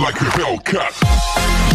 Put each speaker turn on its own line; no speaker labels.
like a Hellcat.